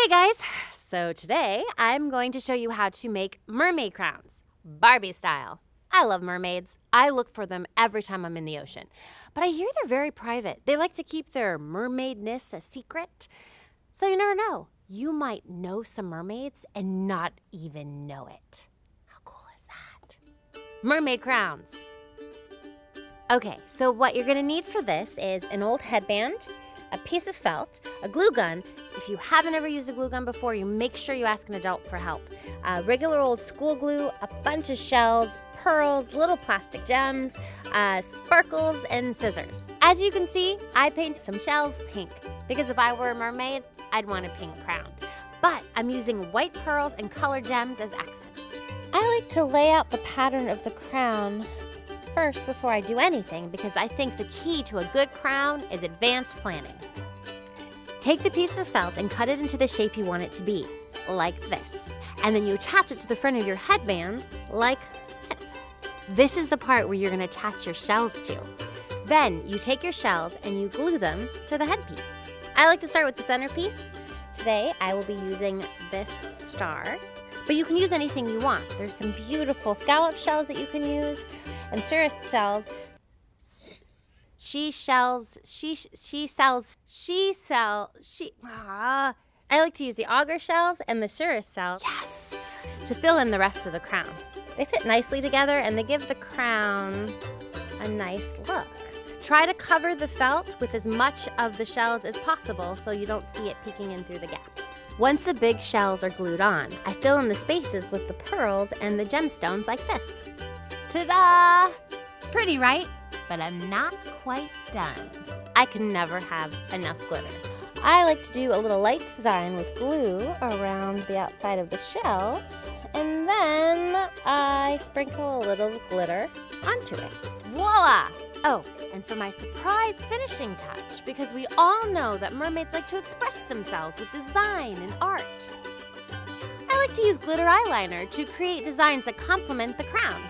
Hey guys! So today I'm going to show you how to make mermaid crowns, Barbie style. I love mermaids. I look for them every time I'm in the ocean. But I hear they're very private. They like to keep their mermaidness a secret. So you never know. You might know some mermaids and not even know it. How cool is that? Mermaid crowns. Okay, so what you're gonna need for this is an old headband, a piece of felt, a glue gun. If you haven't ever used a glue gun before, you make sure you ask an adult for help. Uh, regular old school glue, a bunch of shells, pearls, little plastic gems, uh, sparkles, and scissors. As you can see, I painted some shells pink because if I were a mermaid, I'd want a pink crown. But I'm using white pearls and colored gems as accents. I like to lay out the pattern of the crown first before I do anything because I think the key to a good crown is advanced planning. Take the piece of felt and cut it into the shape you want it to be, like this. And then you attach it to the front of your headband, like this. This is the part where you're gonna attach your shells to. Then you take your shells and you glue them to the headpiece. I like to start with the centerpiece. Today I will be using this star, but you can use anything you want. There's some beautiful scallop shells that you can use and Sarah sells she shells she she sells she sell she ah, I like to use the auger shells and the cerith shells yes to fill in the rest of the crown. They fit nicely together and they give the crown a nice look. Try to cover the felt with as much of the shells as possible so you don't see it peeking in through the gaps. Once the big shells are glued on, I fill in the spaces with the pearls and the gemstones like this. Ta-da! Pretty, right? But I'm not quite done. I can never have enough glitter. I like to do a little light design with glue around the outside of the shells, and then I sprinkle a little glitter onto it. Voila! Oh, and for my surprise finishing touch, because we all know that mermaids like to express themselves with design and art. I like to use glitter eyeliner to create designs that complement the crown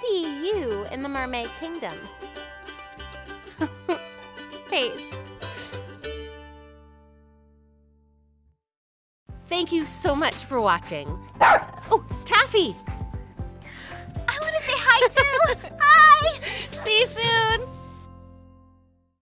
see you in the Mermaid Kingdom. Peace. Thank you so much for watching. Oh, Taffy! I want to say hi too! hi! See you soon!